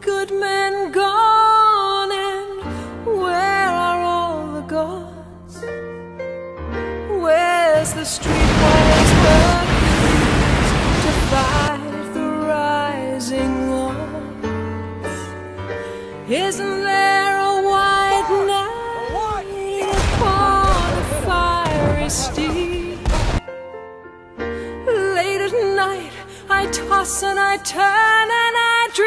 good men gone, and where are all the gods? Where's the streetwise Hercules to fight the rising odds? Isn't there a white knight upon a fiery steed? Late at night, I toss and I turn and I dream